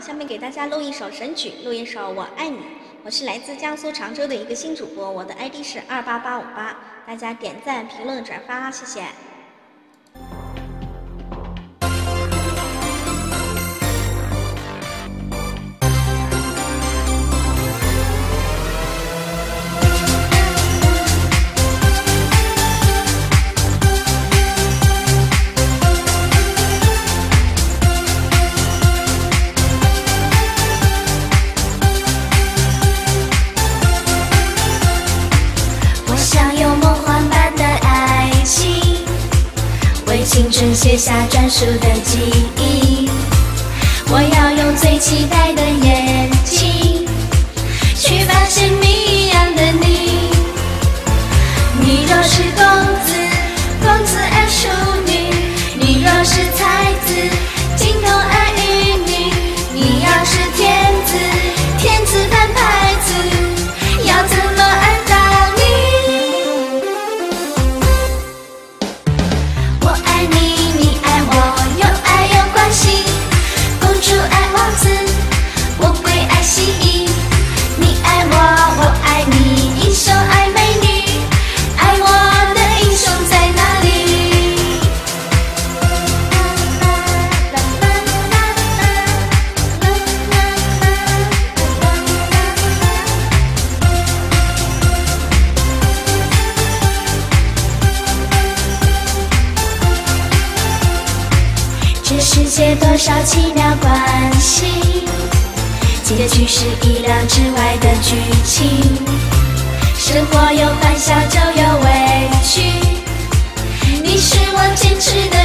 下面给大家录一首神曲，录一首《我爱你》。我是来自江苏常州的一个新主播，我的 ID 是二八八五八，大家点赞、评论、转发，谢谢。青春写下专属的记忆，我要用最期待的眼睛去发现谜一样的你。你若是多解多少奇妙关系，结局是意料之外的剧情。生活有欢笑就有委屈，你是我坚持的